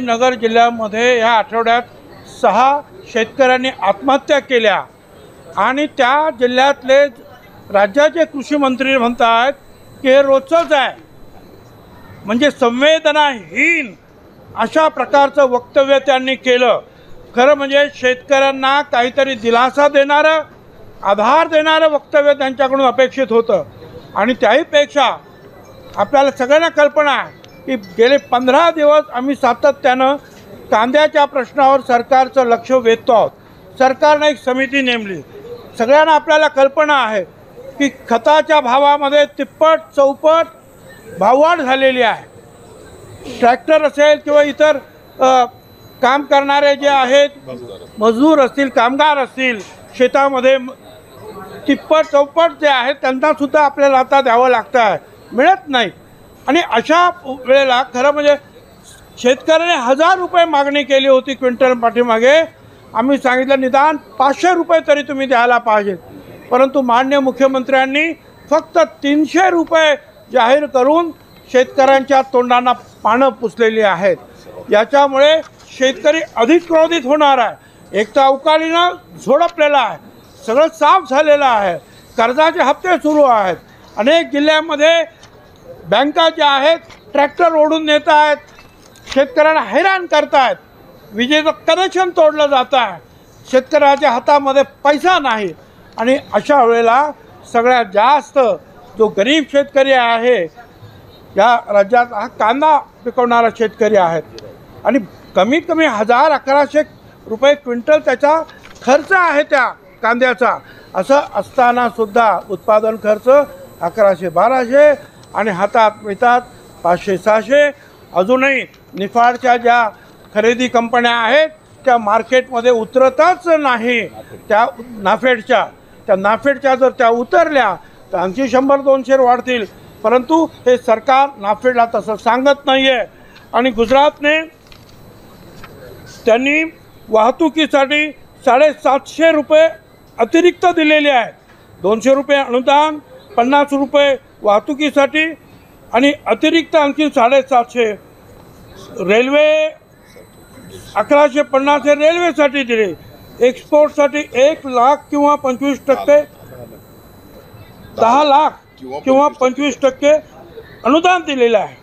नगर जिल्ह्यामध्ये या आठवड्यात सहा शेतकऱ्यांनी आत्महत्या केल्या. आणि त्या जिल्ह्यातले राज्याचे कृषी मंत्री आहेत की हे रोजचंच आहे. म्हणजे संवेदनाहीन अशा प्रकारचं वक्तव्य त्यांनी केलं. खरं म्हणजे शेतकऱ्यांना काहीतरी दिलासा देणारं आधार देणारं वक्तव्य त्यांच्याकडून अपेक्षित होतं. आणि त्याहीपेक्षा आपल्याला सगळ्यांना कल्पना आहे की गेले पंधरा दिवस आम्ही सातत्यानं कांद्याच्या प्रश्नावर सरकारचं लक्ष वेधतो आहोत. सरकारनं एक समिती नेमली. सगळ्यांना आपल्याला कल्पना आहे की खताच्या भावामध्ये तिप्पट चौपट भाववाढ झालेली आहे. ट्रॅक्टर असेल किंवा इतर काम करणारे जे आहेत मजूर असतील कामगार असतील शेतामध्ये म- तिप्पट चौपट जे आहेत त्यांनासुद्धा आपल्याला आता द्यावं लागतं आहे. मिळत नाही. आणि अशा वेळेला खरं म्हणजे शेतकऱ्याने हजार रुपये मागणी केली होती क्विंटल पाठीमागे. आम्ही सांगितलं निदान पाचशे रुपये तरी तुम्ही द्यायला पाहिजेत परंतु मान्य मुख्यमंत्र्यांनी फक्त तीनशे रुपये जाहीर करून शेतकऱ्यांच्या तोंडांना पानं पुसलेली आहेत. याच्यामुळे शेतकरी अधिक क्रोधित होणार आहे. एक तर अवकाळीनं झोडपलेला आहे. सगळं साफ झालेलं आहे. कर्जाचे हप्ते सुरू आहेत. अनेक जिल्ह्यामध्ये बँका ज्या आहेत ट्रॅक्टर ओढून नेत आहेत शेतकऱ्यांना हैराण करतायत. विजेचं कनेक्शन तोडलं जात आहे शेतकऱ्याच्या हातामध्ये पैसा नाही. आणि अशा वेळेला सगळ्यात जास्त जो गरीब शेतकरी आहे या राज्यात हा कांदा पिकवणारा शेतकरी आहेत. आणि कमीत कमी हजार अकराशे रुपये क्विंटल त्याचा खर्च आहे त्या कांद्याचा. असं असतानासुद्धा उत्पादन खर्च अकराशे बाराशे आणि हातात मिळतात पाचशे सहाशे. अजूनही निफाडच्या ज्या खरेदी कंपन्या आहेत त्या मार्केटमध्ये उतरतच नाही. त्या नाफेडच्या त्या नाफेडच्या जर त्या उतरल्या तर आणखी शंभर दोनशे वाढतील. परंतु हे सरकार नाफेडला तसं सांगत नाही आहे आणि गुजरातने त्यांनी वाहतुकीसाठी साडेसातशे रुपये अतिरिक्त दिलेले आहेत. दोनशे रुपये अनुदान पन्नास रुपये वाहतुकीसाठी आणि अतिरिक्त आणखी साडेसातशे रेल्वे अकराशे पन्नास हे रेल्वेसाठी दिले. एक्सपोर्टसाठी एक लाख किंवा पंचवीस टक्के दहा लाख किंवा पंचवीस टक्के अनुदान दिलेलं आहे.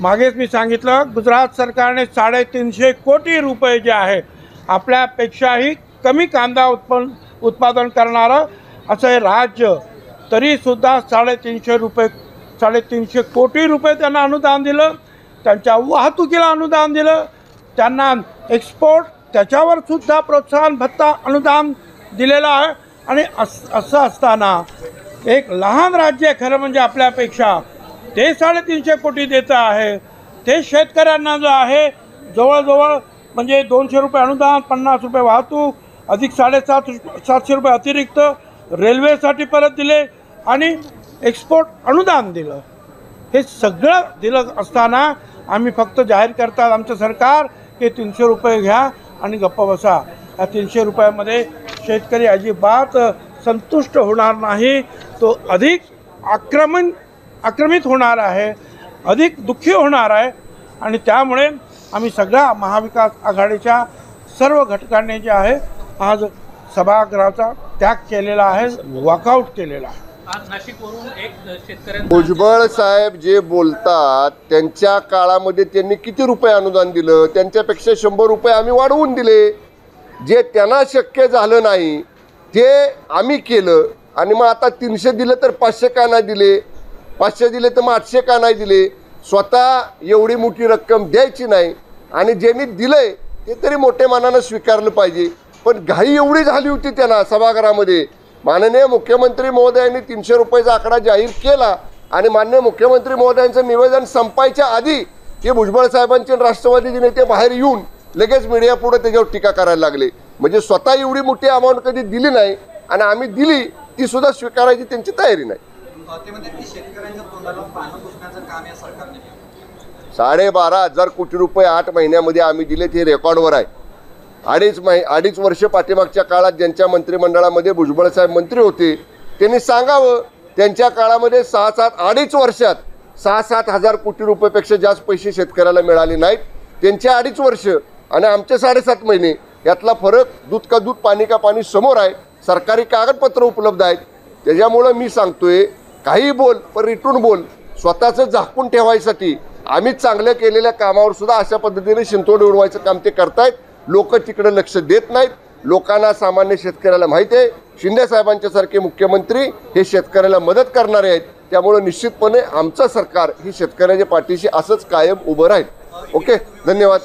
मागेच मी सांगितलं गुजरात सरकारने साडेतीनशे कोटी रुपये जे आहे आपल्यापेक्षाही कमी कांदा उत्पन्न उत्पादन करणारं असं हे राज्य तरीसुद्धा साडेतीनशे रुपये साडेतीनशे कोटी रुपये त्यांना अनुदान दिलं. त्यांच्या वाहतुकीला अनुदान दिलं. त्यांना एक्सपोर्ट त्याच्यावरसुद्धा प्रोत्साहन भत्ता अनुदान दिलेलं आहे. आणि अस असं असताना एक लहान राज्य खरं म्हणजे आपल्यापेक्षा ते साडेतीनशे कोटी देतं आहे. ते शेतकऱ्यांना जो आहे जवळजवळ म्हणजे दोनशे रुपये अनुदान पन्नास रुपये वाहतूक अधिक साडेसात सातशे रुपये अतिरिक्त रेल्वेसाठी परत दिले. आणि एक्सपोर्ट अनुदान दिलं. हे सगळं दिलं असताना आम्ही फक्त जाहीर करतात आमचं सरकार की तीनशे रुपये घ्या आणि गप्प बसा. या तीनशे रुपयामध्ये शेतकरी अजिबात संतुष्ट होणार नाही. तो अधिक आक्रमण आक्रमित होणार आहे अधिक दुःखी होणार आहे आणि त्यामुळे आम्ही सगळ्या महाविकास आघाडीच्या सर्व घटकांनी जे आहे आज सभागृहाचा त्याग केलेला आहे वॉकआउट केलेला आहे. भुजबळ साहेब जे बोलतात त्यांच्या काळामध्ये त्यांनी किती रुपये अनुदान दिलं? त्यांच्यापेक्षा शंभर रुपये आम्ही वाढवून दिले. जे त्यांना शक्य झालं नाही ते आम्ही केलं. आणि मग आता तीनशे दिलं तर पाचशे का नाही दिले? पाचशे दिले तर मग आठशे का नाही दिले? स्वतः एवढी मोठी रक्कम द्यायची नाही. आणि ज्यांनी दिलंय ते तरी मोठ्या मानानं स्वीकारलं पाहिजे. पण घाई एवढी झाली होती त्यांना सभागृहामध्ये. माननीय मुख्यमंत्री महोदयांनी तीनशे रुपयाचा आकडा जाहीर केला आणि माननीय मुख्यमंत्री महोदयांचं निवेदन संपायच्या आधी हे भुजबळ साहेबांचे राष्ट्रवादीचे नेते बाहेर येऊन लगेच मीडिया पुढे त्याच्यावर टीका करायला लागले. म्हणजे स्वतः एवढी मोठी अमाऊंट कधी दिली नाही आणि आम्ही दिली ती सुद्धा स्वीकारायची त्यांची तयारी नाही. साडेबारा हजार कोटी रुपये आठ महिन्यामध्ये आम्ही दिले ते रेकॉर्डवर आहे. अडीच महि अडीच वर्ष पाठीमागच्या काळात ज्यांच्या मंत्रिमंडळामध्ये भुजबळसाहेब मंत्री होते त्यांनी सांगावं त्यांच्या काळामध्ये सहा सात अडीच वर्षात सहा सात हजार कोटी रुपयापेक्षा जास्त पैसे शेतकऱ्याला मिळाले नाहीत. त्यांचे अडीच वर्ष आणि आमचे साडेसात महिने यातला फरक दूध का दूध पाणी का पाणी समोर आहे. सरकारी कागदपत्र उपलब्ध आहेत. त्याच्यामुळं मी सांगतोय काही बोल पण रिटून बोल स्वतःचं झाकून ठेवायसाठी आम्ही चांगलं केलेल्या कामावर सुद्धा अशा पद्धतीने शिंतोड उडवायचं काम ते करतायत. लोक तिकडं लक्ष देत नाहीत. लोकांना सामान्य शेतकऱ्याला माहिती आहे. शिंदे साहेबांच्या सारखे मुख्यमंत्री हे शेतकऱ्याला मदत करणारे आहेत. त्यामुळे निश्चितपणे आमचं सरकार ही शेतकऱ्याच्या पाठीशी असंच कायम उभं राहील. ओके? धन्यवाद.